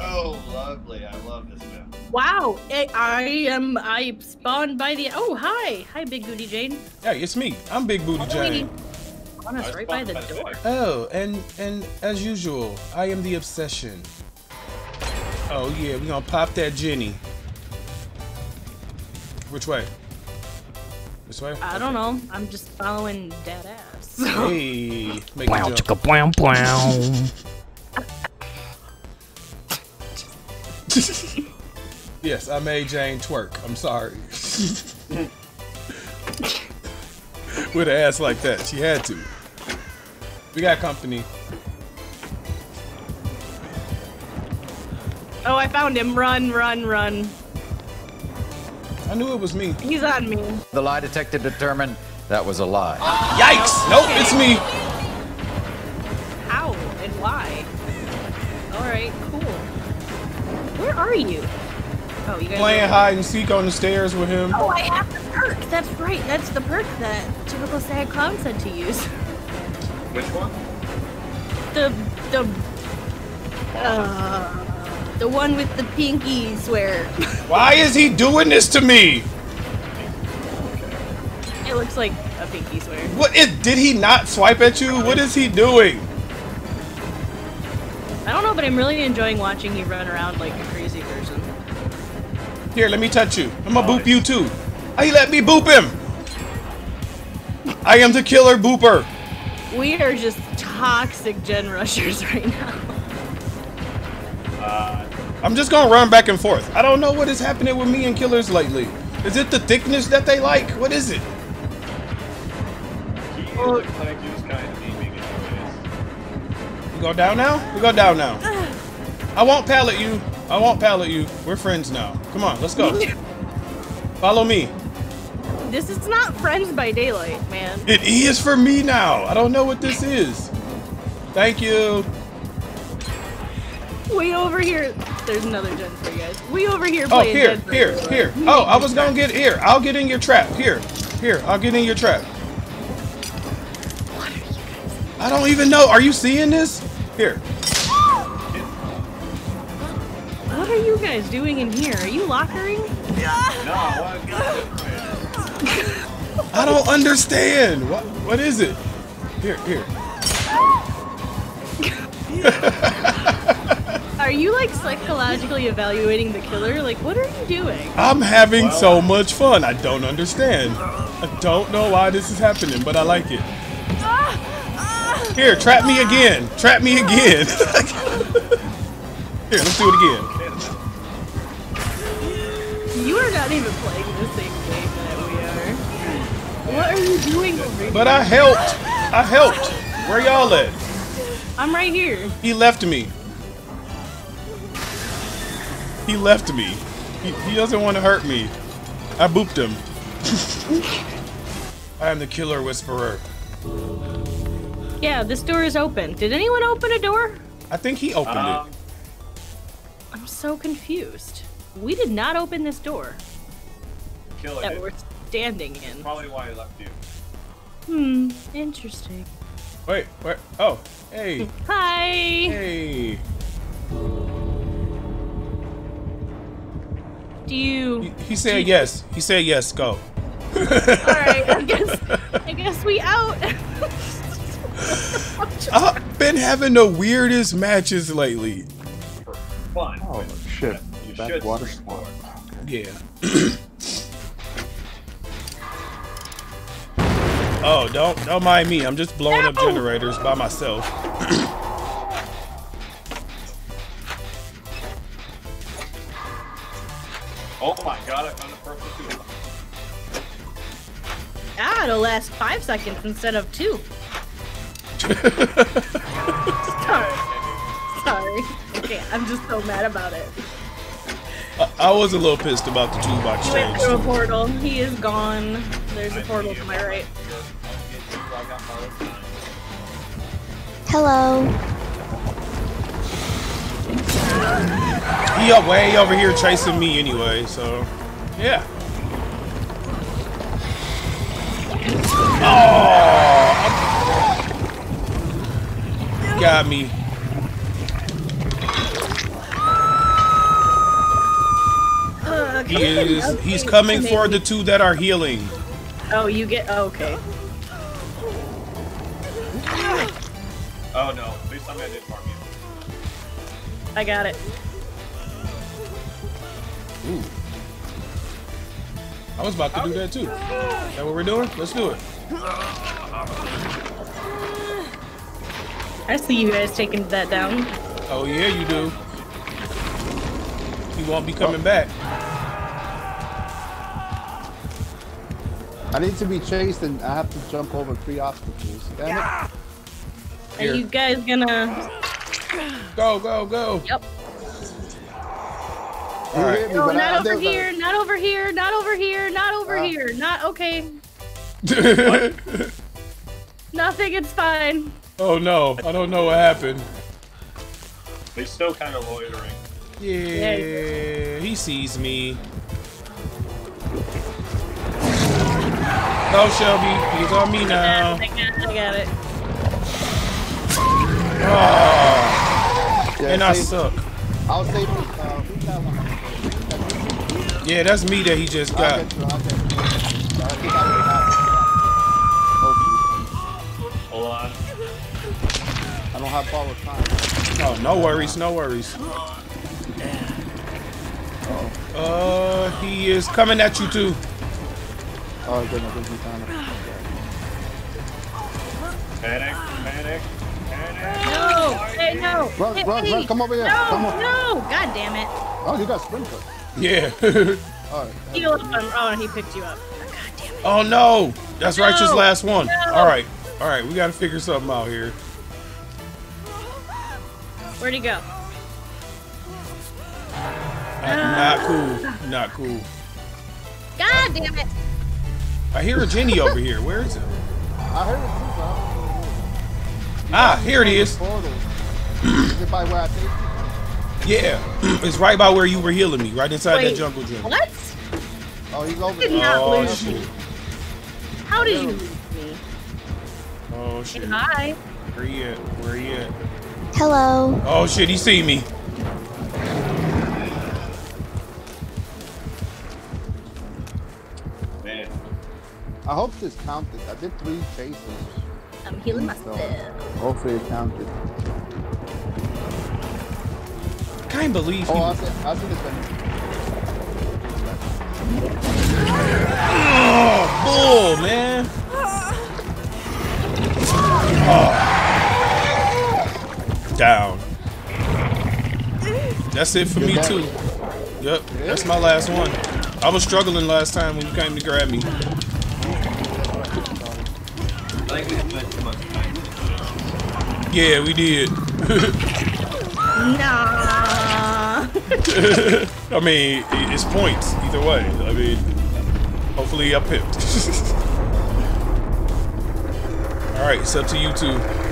Oh, lovely. I love this map. Wow, I, I am. I spawned by the. Oh, hi, hi, Big Booty Jane. Hey, it's me. I'm Big Booty Jane. On us I right by the by the door. Oh, and and as usual, I am the obsession. Oh yeah, we gonna pop that Jenny. Which way? This way? I don't know. I'm just following dead ass. Hey, make a Wow, jump. chicka, blam, blam. yes, I made Jane twerk. I'm sorry. With an ass like that, she had to. We got company. oh, I found him. Run, run, run. I knew it was me. He's on me. The lie detector determined that was a lie. Yikes! Nope, it's me. Are you? Oh, you guys. Playing are- hide and seek on the stairs with him. Oh, I have the perk. That's right. That's the perk that typical sad clown said to use. Which one? The the uh the one with the pinky swear. Why is he doing this to me? it looks like a pinky swear. What is? Did he not swipe at you? What is he doing? I don't know, but I'm really enjoying watching you run around like a crazy person. Here, let me touch you. I'm gonna boop you too. He let me boop him. I am the killer booper. We are just toxic gen rushers right now. Uh, I'm just gonna run back and forth. I don't know what is happening with me and killers lately. Is it the thickness that they like? What is it? he looks like he was kind of beaming anyways. We go down now? We go down now. I won't pallet you. I won't pallet you. We're friends now. Come on, let's go. Follow me. This is not Friends by Daylight, man. It is for me now. I don't know what this is. Thank you. Way over here. There's another gen for you guys. Way over here Oh, here, here, here. Oh, I was gonna get here. I'll get in your trap. Here, here. I'll get in your trap. I don't even know. Are you seeing this? Here. What are you guys doing in here? Are you lockering? No, I want to get different. I don't understand. What? What is it? Here, here. Are you like psychologically evaluating the killer? Like, what are you doing? I'm having so much fun. I don't understand. I don't know why this is happening, but I like it. Here, trap me again. Trap me again. Here, let's do it again. You are not even playing the same game that we are. What are you doing over here? But I helped. I helped. Where y'all at? I'm right here. He left me. He left me. He, he doesn't want to hurt me. I booped him. I am the killer whisperer. Yeah, this door is open. Did anyone open a door? I think he opened Um, it. I'm so confused. We did not open this door killer that did. we're standing in. Probably why he left you. Hmm, interesting. Wait, where? Oh, hey, Hi! hey. Do you. He, he said yes. He said yes. Go. Alright, I guess. I guess we out. I've been having the weirdest matches lately. For fun. Oh but shit! You That water stream sport. Yeah. oh, don't don't mind me. I'm just blowing up generators by myself. Oh my god, I found a purple too. ah, it'll last five seconds instead of two. Sorry. Okay, I'm just so mad about it. I, I was a little pissed about the toolbox He went change. through a portal. He is gone. There's a portal to my right. Hello. He up way over here chasing me anyway, so yeah. Oh, got me. He is. He's coming for the two that are healing. Oh, you get. Oh, okay. Oh no, please tell me I didn't mark you. I got it. Ooh. I was about to do that too. Is that what we're doing? Let's do it. I see you guys taking that down. Oh yeah, you do. He won't be coming back. I need to be chased and I have to jump over three obstacles. Damn it. Here. Are you guys gonna? Go, go, go. Yep. You Alright. hit me, No, not I over did- here. Not over here. Not over here. Not over Ah. here. Not okay. Nothing. It's fine. oh no, I don't know what happened. They're still kind of loitering. Yeah, he sees me. Go, Shelby. He's on me now. I got it. I got it. Oh, Yeah, and I save- suck. I'll save you. Uh, who's that one? Yeah, that's me that he just got. you. I'll get you. I think I already have it. Hopefully. Hold on. I don't have borrowed time. Oh, no worries, no worries. Uh, he is coming at you too. Oh, goodness, I think he found it. Panic, panic, panic. No. Hey, no. Run, Hey, run, hey. run, come over here, No. come on. No. God damn it. Oh, you got sprinkler. Yeah. All right. Heal up. on- Oh, he picked you up. Oh, God damn it. oh no, that's Righteous No, last one. no. All right, all right, we got to figure something out here. Where'd he go? Not, not cool, not cool. God damn it. I hear a genie over here. Where is it? I heard it too, but I don't know where it Ah, here it is. is. It by where I take you? Yeah, it's right by where you were healing me, right inside that Wait, jungle gym. What? Oh, he's over Did not Oh lose shit. me. How did you lose me? Oh Say shit. hi. Where he at? Where he at? Hello. Oh shit, he see me. Man, I hope this counted. I did three chases. I'm healing So myself. hopefully it counted. Can't believe Oh, he. I see, I see the finish. Oh, bull, man. Oh. Down. That's it for me Good too. Yep, that's my last one. I was struggling last time when you came to grab me. I think we spent too. Yeah, we did. Nah. I mean, it's points either way. I mean, hopefully I pipped. All right, it's up to you two.